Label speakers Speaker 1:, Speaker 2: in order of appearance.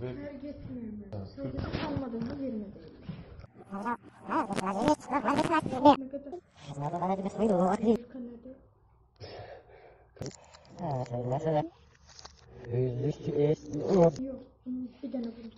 Speaker 1: Tabii.
Speaker 2: Her getiriyorum ben. Sadece kalmadığımız yerine değil. Yok. Bir tane buldum.